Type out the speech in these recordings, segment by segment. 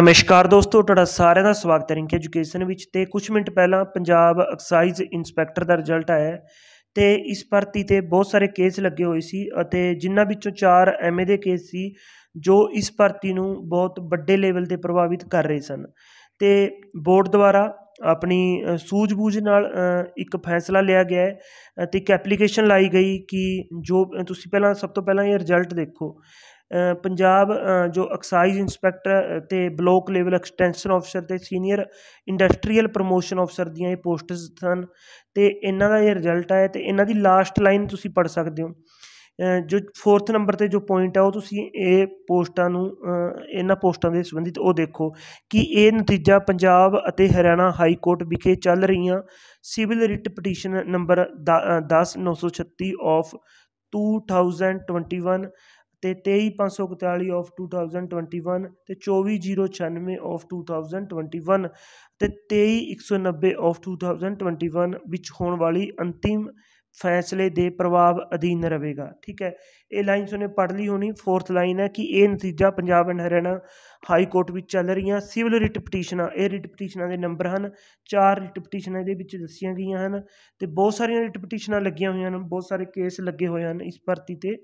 ਨਮਸਕਾਰ ਦੋਸਤੋ, ਤੁਹਾਡਾ ਸਾਰਿਆਂ ਦਾ ਸਵਾਗਤ ਹੈ ਰਿੰਕ ਐਜੂਕੇਸ਼ਨ ਵਿੱਚ ਤੇ ਕੁਝ ਮਿੰਟ ਪਹਿਲਾਂ ਪੰਜਾਬ ਐਕਸਾਈਜ਼ ਇਨਸਪੈਕਟਰ ਦਾ ਰਿਜ਼ਲਟ ਆਇਆ ਹੈ ਤੇ ਇਸ ਭਰਤੀ ਤੇ ਬਹੁਤ ਸਾਰੇ ਕੇਸ ਲੱਗੇ ਹੋਏ ਸੀ ਅਤੇ ਜਿਨ੍ਹਾਂ ਵਿੱਚੋਂ 4 ਐਮਏ ਦੇ ਕੇਸ ਸੀ ਜੋ ਇਸ ਭਰਤੀ ਨੂੰ ਬਹੁਤ ਵੱਡੇ ਲੈਵਲ ਤੇ ਪ੍ਰਭਾਵਿਤ ਕਰ ਰਹੇ ਸਨ। ਤੇ ਬੋਰਡ ਦੁਆਰਾ ਆਪਣੀ ਸੂਝ-ਬੂਝ ਨਾਲ ਇੱਕ ਫੈਸਲਾ ਲਿਆ ਗਿਆ ਹੈ ਅਤੇ ਇੱਕ ਐਪਲੀਕੇਸ਼ਨ ਲਾਈ ਗਈ ਕਿ ਜੋ, ਤੁਸੀਂ ਪਹਿਲਾਂ, ਸਭ ਤੋਂ ਪਹਿਲਾਂ ਇਹ ਰਿਜ਼ਲਟ ਦੇਖੋ। ਪੰਜਾਬ ਜੋ ਐਕਸਾਈਜ਼ ਇੰਸਪੈਕਟਰ ਅਤੇ ਬਲੋਕ ਲੈਵਲ ਐਕਸਟੈਂਸ਼ਨ ਆਫਿਸਰ ਅਤੇ ਸੀਨੀਅਰ ਇੰਡਸਟਰੀਅਲ ਪ੍ਰਮੋਸ਼ਨ ਆਫਿਸਰ ਦੀਆਂ ਇਹ ਪੋਸਟਸ ਸਨ। ਅਤੇ ਇਹਨਾਂ ਦਾ ਇਹ ਰਿਜ਼ਲਟ ਆਇਆ ਅਤੇ ਇਹਨਾਂ ਦੀ ਲਾਸਟ ਲਾਈਨ ਤੁਸੀਂ ਪੜ੍ਹ ਸਕਦੇ ਹੋ। ਜੋ ਫੋਰਥ ਨੰਬਰ ਤੇ ਜੋ ਪੁਆਇੰਟ ਆ ਉਹ ਤੁਸੀਂ ਇਹ ਪੋਸਟਾਂ ਨੂੰ ਇਹਨਾਂ ਪੋਸਟਾਂ ਦੇ ਸੰਬੰਧਿਤ ਉਹ ਦੇਖੋ ਕਿ ਇਹ ਨਤੀਜਾ ਪੰਜਾਬ ਅਤੇ ਹਰਿਆਣਾ ਹਾਈ ਕੋਰਟ ਵਿਖੇ ਚੱਲ ਰਹੀਆਂ civil writ petition number 10936 of 2021 ਤੇ 23541 ਆਫ 2021 ਤੇ 24096 ਆਫ 2021 ਤੇ 23190 ਆਫ 2021 ਵਿੱਚ ਹੋਣ ਵਾਲੀ ਅੰਤਿਮ ਫੈਸਲੇ ਦੇ ਪ੍ਰਭਾਵ ਅਧੀਨ ਰਹੇਗਾ, ਠੀਕ ਹੈ। ਇਹ ਲਾਈਨ ਉਹਨੇ ਪੜ੍ਹ ਲਈ ਹੋਣੀ। ਫੋਰਥ ਲਾਈਨ ਹੈ ਕਿ ਇਹ ਨਤੀਜਾ Punjab and Haryana high court ਵਿੱਚ ਚੱਲ ਰਹੀਆਂ ਸਿਵਲ ਰਿਟ ਪਟੀਸ਼ਨਾਂ, ਇਹ ਰਿਟ ਪਟੀਸ਼ਨਾਂ ਦੇ ਨੰਬਰ ਹਨ। ਚਾਰ ਰਿਟ ਪਟੀਸ਼ਨਾਂ ਇਹਦੇ ਵਿੱਚ ਦੱਸੀਆਂ ਗਈਆਂ ਹਨ ਤੇ ਬਹੁਤ ਸਾਰੀਆਂ ਰਿਟ ਪਟੀਸ਼ਨਾਂ ਲੱਗੀਆਂ ਹੋਈਆਂ ਹਨ, ਬਹੁਤ ਸਾਰੇ ਕੇਸ ਲੱਗੇ ਹੋਏ ਹਨ ਇਸ ਭਰਤੀ ਤੇ।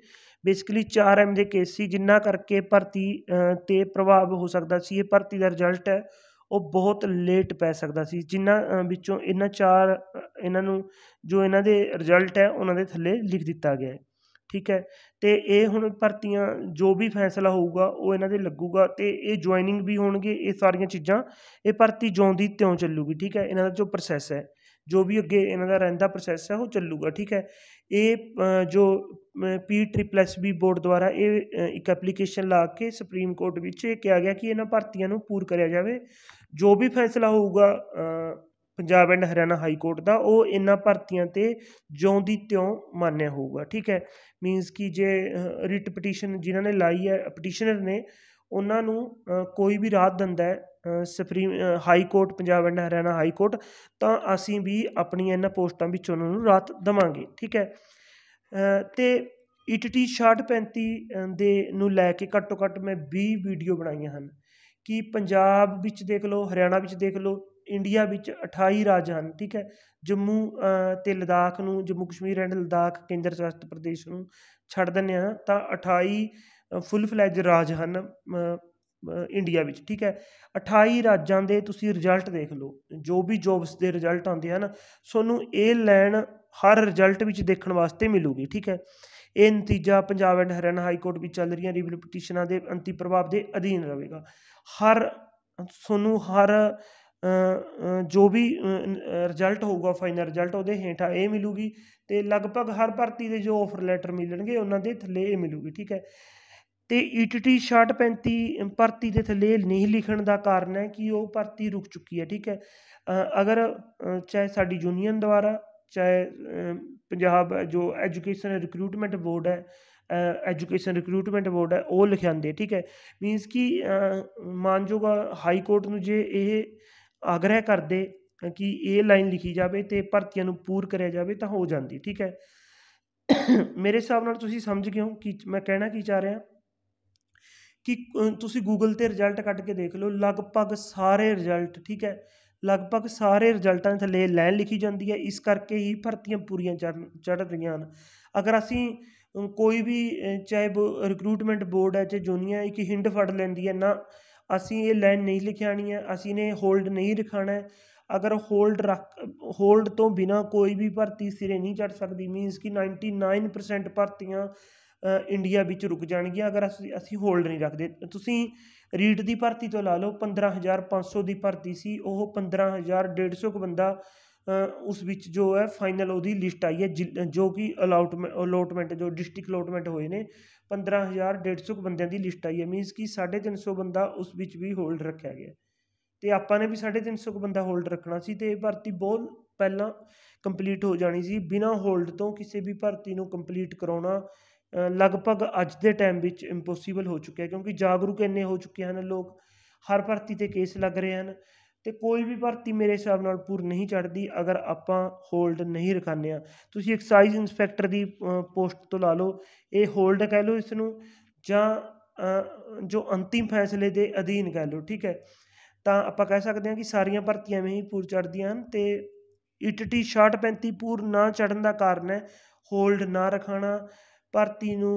ਬੇਸਿਕਲੀ 4 ਐਮ ਦੇ ਕੇਸ ਸੀ, ਜਿੰਨਾ ਕਰਕੇ ਭਰਤੀ ਤੇ ਪ੍ਰਭਾਵ ਹੋ ਸਕਦਾ ਸੀ। ਇਹ ਭਰਤੀ ਦਾ ਰਿਜ਼ਲਟ ਹੈ ਉਹ ਬਹੁਤ ਲੇਟ ਪੈ ਸਕਦਾ ਸੀ ਜਿਨ੍ਹਾਂ ਵਿੱਚੋਂ ਇਹਨਾਂ ਚਾਰ ਇਹਨਾਂ ਨੂੰ, ਜੋ ਇਹਨਾਂ ਦੇ ਰਿਜ਼ਲਟ ਹੈ, ਉਹਨਾਂ ਦੇ ਥੱਲੇ ਲਿਖ ਦਿੱਤਾ ਗਿਆ ਹੈ, ਠੀਕ ਹੈ? ਅਤੇ ਇਹ ਹੁਣ ਭਰਤੀਆਂ, ਜੋ ਵੀ ਫੈਸਲਾ ਹੋਊਗਾ, ਉਹ ਇਹਨਾਂ ਦੇ ਲੱਗੂਗਾ ਅਤੇ ਇਹ ਜੁਆਇਨਿੰਗ ਵੀ ਹੋਣਗੇ, ਇਹ ਸਾਰੀਆਂ ਚੀਜ਼ਾਂ, ਇਹ ਭਰਤੀ ਜਿਉਂਦੀ ਤਿਉਂ ਚੱਲੂਗੀ, ਠੀਕ ਹੈ? ਇਹਨਾਂ ਦਾ ਜੋ ਪ੍ਰੋਸੈਸ ਹੈ, ਜੋ ਵੀ ਅੱਗੇ ਇਹਨਾਂ ਦਾ ਰਹਿੰਦਾ ਪ੍ਰੋਸੈਸ ਹੈ, ਉਹ ਚੱਲੂਗਾ, ਠੀਕ ਹੈ? ਇਹ ਜੋ P triple S B board ਦੁਆਰਾ ਇਹ ਇੱਕ ਐਪਲੀਕੇਸ਼ਨ ਲਾ ਕੇ ਸੁਪਰੀਮ ਕੋਰਟ ਵਿੱਚ ਇਹ ਕਿਹਾ ਗਿਆ ਕਿ ਇਹਨਾਂ ਭਰਤੀਆਂ ਨੂੰ ਪੂਰ ਕਰਿਆ ਜਾਵੇ। ਜੋ ਵੀ ਫੈਸਲਾ ਹੋਊਗਾ Punjab and Haryana high court ਦਾ, ਉਹ ਇਹਨਾਂ ਭਰਤੀਆਂ ਤੇ ਜਿਉਂ ਦੀ ਤਿਉਂ ਮਾਨਿਆ ਹੋਊਗਾ। ਠੀਕ ਹੈ? ਮੀਨਸ ਕਿ ਜੇ ਰਿਟ ਪਟੀਸ਼ਨ ਜਿਨ੍ਹਾਂ ਨੇ ਲਾਈ ਹੈ ਪਟੀਸ਼ਨਰ ਨੇ ਉਹਨਾਂ ਨੂੰ ਕੋਈ ਵੀ ਰਾਹਤ ਦਿੰਦਾ supreme high court Punjab and Haryana high court ਤਾਂ ਅਸੀਂ ਵੀ ਆਪਣੀਆਂ ਇਹਨਾਂ ਪੋਸਟਾਂ ਵਿੱਚ ਉਹਨਾਂ ਨੂੰ ਰਾਹਤ ਦੇਵਾਂਗੇ ਠੀਕ ਹੈ? ਅ, ਤੇ ਈਟੀਟੀ 6635 ਦੇ ਨੂੰ ਲੈ ਕੇ ਘੱਟੋ ਘੱਟ ਮੈਂ 20 ਵੀਡੀਓ ਬਣਾਈਆਂ ਹਨ। ਕਿ ਪੰਜਾਬ ਵਿੱਚ ਦੇਖ ਲਓ ਹਰਿਆਣਾ ਵਿੱਚ ਦੇਖ ਲਓ ਇੰਡੀਆ ਵਿੱਚ 28 ਰਾਜ ਹਨ ਠੀਕ ਹੈ? ਜੰਮੂ ਅ, ਤੇ ਲਦਾਖ ਨੂੰ ਜੰਮੂ ਕਸ਼ਮੀਰ ਐਂਡ ਲਦਾਖ ਕੇਂਦਰ ਸ਼ਾਸਤ ਪ੍ਰਦੇਸ਼ ਨੂੰ ਛੱਡ ਦਿੰਦੇ ਹਾਂ ਤਾਂ 28 ਫੁੱਲ ਫਲੈਜ ਰਾਜ ਹਨ ਇੰਡੀਆ ਵਿੱਚ, ਠੀਕ ਹੈ? 28 ਰਾਜਾਂ ਦੇ ਤੁਸੀਂ ਰਿਜ਼ਲਟ ਦੇਖ ਲਓ, ਜੋ ਵੀ ਜੋਬਸ ਦੇ ਰਿਜ਼ਲਟ ਆਉਂਦੇ ਹਨ, ਤੁਹਾਨੂੰ ਇਹ ਲੈਣ ਹਰ ਰਿਜ਼ਲਟ ਵਿੱਚ ਦੇਖਣ ਵਾਸਤੇ ਮਿਲੂਗੀ, ਠੀਕ ਹੈ? ਇਹ ਨਤੀਜਾ Punjab and Haryana high court ਵਿੱਚ ਚੱਲ ਰਹੀਆਂ ਰਿਵਿਊ ਪਟੀਸ਼ਨਾਂ ਦੇ ਅੰਤਿਮ ਪ੍ਰਭਾਵ ਦੇ ਅਧੀਨ ਰਹੇਗਾ। ਹਰ, ਤੁਹਾਨੂੰ ਹਰ ਜੋ ਵੀ ਰਿਜ਼ਲਟ ਹੋਊਗਾ ਫਾਈਨਲ ਰਿਜ਼ਲਟ ਉਹਦੇ ਹੇਠਾਂ ਇਹ ਮਿਲੂਗੀ ਤੇ ਲਗਭਗ ਹਰ ਭਰਤੀ ਦੇ ਜੋ ਆਫਰ ਲੈਟਰ ਮਿਲਣਗੇ, ਉਹਨਾਂ ਦੇ ਥੱਲੇ ਇਹ ਮਿਲੂਗੀ, ਠੀਕ ਹੈ? ਤੇ ਈਟੀਟੀ 6635 ਭਰਤੀ ਦੇ ਥੱਲੇ ਨਹੀਂ ਲਿਖਣ ਦਾ ਕਾਰਨ ਹੈ ਕਿ ਉਹ ਭਰਤੀ ਰੁਕ ਚੁੱਕੀ ਹੈ, ਠੀਕ ਹੈ। ਅਗਰ ਚਾਹੇ ਸਾਡੀ ਯੂਨੀਅਨ ਦੁਆਰਾ, ਚਾਹੇ ਪੰਜਾਬ ਜੋ ਐਜੂਕੇਸ਼ਨ ਰਿਕਰੂਟਮੈਂਟ ਬੋਰਡ ਹੈ ਐਜੂਕੇਸ਼ਨ ਰਿਕਰੂਟਮੈਂਟ ਬੋਰਡ ਹੈ, ਉਹ ਲਿਖਾਉਂਦੇ ਠੀਕ ਹੈ। ਮੀਨਸ ਕਿ ਮਾਨਯੋਗ ਹਾਈ ਕੋਰਟ ਨੂੰ ਜੇ ਇਹ ਆਗ੍ਰਹਿ ਕਰਦੇ ਕਿ ਇਹ ਲਾਈਨ ਲਿਖੀ ਜਾਵੇ ਤੇ ਭਰਤੀਆਂ ਨੂੰ ਪੂਰ ਕਰਿਆ ਜਾਵੇ ਤਾਂ ਹੋ ਜਾਂਦੀ, ਠੀਕ ਹੈ। ਮੇਰੇ ਹਿਸਾਬ ਨਾਲ ਤੁਸੀਂ ਸਮਝ ਗਏ ਹੋ ਕਿ ਮੈਂ ਕਹਿਣਾ ਕੀ ਚਾਹ ਰਿਹਾ। ਕਿ ਤੁਸੀਂ ਗੂਗਲ ਤੇ ਰਿਜ਼ਲਟ ਕੱਢ ਕੇ ਦੇਖ ਲਓ ਲਗਭਗ ਸਾਰੇ ਰਿਜ਼ਲਟ ਠੀਕ ਹੈ? ਲਗਭਗ ਸਾਰੇ ਰਿਜ਼ਲਟਾਂ ਦੇ ਥੱਲੇ ਲਾਈਨ ਲਿਖੀ ਜਾਂਦੀ ਹੈ ਇਸ ਕਰਕੇ ਹੀ ਭਰਤੀਆਂ ਪੂਰੀਆਂ ਚੜ੍ਹ ਚੜ੍ਹ ਰਹੀਆਂ ਹਨ। ਅਗਰ ਅਸੀਂ ਕੋਈ ਵੀ ਅ, ਚਾਹੇ ਰਿਕਰੂਟਮੈਂਟ ਬੋਰਡ ਹੈ ਚਾਹੇ ਜੂਨੀਅਰ ਇੱਕ ਹਿੰਡ ਫੜ ਲੈਂਦੀ ਹੈ ਨਾ ਅਸੀਂ ਇਹ ਲਾਈਨ ਨਹੀਂ ਲਿਖਾਣੀ ਹੈ ਅਸੀਂ ਨੇ ਹੋਲਡ ਨਹੀਂ ਰਖਾਣਾ ਅਗਰ ਹੋਲਡ ਰੱਖ ਹੋਲਡ ਤੋਂ ਬਿਨਾ ਕੋਈ ਵੀ ਭਰਤੀ ਸਿਰੇ ਨਹੀਂ ਚੜ ਸਕਦੀ ਮੀਨਸ ਕਿ 99% ਭਰਤੀਆਂ ਇੰਡੀਆ ਵਿੱਚ ਰੁਕ ਜਾਣਗੀਆਂ, ਅਗਰ ਅਸੀਂ ਅਸੀਂ ਹੋਲਡ ਨਹੀਂ ਰੱਖਦੇ। ਤੁਸੀਂ ਰੀਟ ਦੀ ਭਰਤੀ ਤੋਂ ਲਾ ਲਓ 15500 ਦੀ ਭਰਤੀ ਸੀ, ਉਹ 15150 ਕੁ ਬੰਦਾ ਉਸ ਵਿੱਚ ਜੋ ਹੈ ਫਾਈਨਲ ਉਹਦੀ ਲਿਸਟ ਆਈ ਹੈ, ਜਿ- ਜੋ ਕਿ ਅਲਾਟਮੈਂਟ ਅਲੋਟਮੈਂਟ ਜੋ ਡਿਸਟ੍ਰਿਕਟ ਅਲੋਟਮੈਂਟ ਹੋਏ ਨੇ 15150 ਕੁ ਬੰਦਿਆਂ ਦੀ ਲਿਸਟ ਆਈ ਹੈ। ਮੀਨਸ ਕਿ 350 ਬੰਦਾ ਉਸ ਵਿੱਚ ਵੀ ਹੋਲਡ ਰੱਖਿਆ ਗਿਆ। ਤੇ ਆਪਾਂ ਨੇ ਵੀ 350 ਕੁ ਬੰਦਾ ਹੋਲਡ ਰੱਖਣਾ ਸੀ ਤੇ ਇਹ ਭਰਤੀ ਬਹੁਤ ਪਹਿਲਾਂ ਕੰਪਲੀਟ ਹੋ ਜਾਣੀ ਸੀ। ਬਿਨਾਂ ਹੋਲਡ ਤੋਂ ਕਿਸੇ ਵੀ ਭਰਤੀ ਨੂੰ ਕੰਪਲੀਟ ਕਰਾਉਣਾ ਲਗਭਗ ਅੱਜ ਦੇ ਟਾਈਮ ਵਿੱਚ ਇੰਪੋਸੀਬਲ ਹੋ ਚੁੱਕਿਆ ਕਿਉਂਕਿ ਜਾਗਰੂਕ ਇੰਨੇ ਹੋ ਚੁੱਕੇ ਹਨ ਲੋਕ, ਹਰ ਭਰਤੀ ਤੇ ਕੇਸ ਲੱਗ ਰਹੇ ਹਨ ਤੇ ਕੋਈ ਵੀ ਭਰਤੀ ਮੇਰੇ ਹਿਸਾਬ ਨਾਲ ਪੂਰ ਨਹੀਂ ਚੜ੍ਹਦੀ, ਅਗਰ ਆਪਾਂ ਹੋਲਡ ਨਹੀਂ ਰਖਾਉਂਦੇ ਹਾਂ। ਤੁਸੀਂ ਐਕਸਾਈਜ਼ ਇੰਸਪੈਕਟਰ ਦੀ ਪੋਸਟ ਤੋਂ ਲਾ ਲਓ, ਇਹ ਹੋਲਡ ਕਹਿ ਲਓ ਇਸ ਨੂੰ ਜਾਂ ਜੋ ਅੰਤਿਮ ਫੈਸਲੇ ਦੇ ਅਧੀਨ ਕਹਿ ਲਓ, ਠੀਕ ਹੈ। ਤਾਂ ਆਪਾਂ ਕਹਿ ਸਕਦੇ ਹਾਂ ਕਿ ਸਾਰੀਆਂ ਭਰਤੀਆਂ ਐਵੇਂ ਹੀ ਪੂਰ ਚੜ੍ਹਦੀਆਂ ਹਨ ਅਤੇ ਇਟ ਟੀ ਛਾਹਠ ਪੈਂਤੀ ਪੂਰ ਨਾ ਚੜ੍ਹਨ ਦਾ ਕਾਰਨ ਹੈ ਹੋਲਡ ਨਾ ਰਖਾਉਣਾ ਭਰਤੀ ਨੂੰ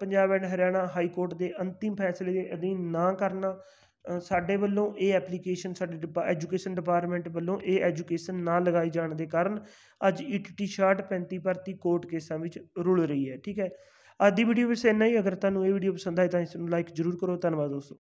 Punjab and Haryana high court ਦੇ ਅੰਤਿਮ ਫੈਸਲੇ ਦੇ ਅਧੀਨ ਨਾ ਕਰਨਾ ਸਾਡੇ ਵੱਲੋਂ ਇਹ ਐਪਲੀਕੇਸ਼ਨ, ਸਾਡੇ ਡਿਪਾ, ਐਜੂਕੇਸ਼ਨ ਡਿਪਾਰਟਮੈਂਟ ਵੱਲੋਂ ਇਹ ਐਜੂਕੇਸ਼ਨ ਨਾ ਲਗਾਈ ਜਾਣ ਦੇ ਕਾਰਨ ਅੱਜ ਇਟ ਟੀ ਛਾਹਠ ਪੈਂਤੀ ਭਰਤੀ ਕੋਰਟ ਕੇਸਾਂ ਵਿੱਚ ਰੁਲ ਰਹੀ ਹੈ, ਠੀਕ ਹੈ? ਅੱਜ ਦੀ ਵੀਡੀਓ ਵਿੱਚ ਇੰਨਾ ਹੀ, ਅਗਰ ਤੁਹਾਨੂੰ ਇਹ ਵੀਡੀਓ ਪਸੰਦ ਆਏ ਤਾਂ ਇਸ ਨੂੰ ਲਾਈਕ ਜ਼ਰੂਰ ਕਰੋ, ਧੰਨਵਾਦ ਦੋਸਤੋ।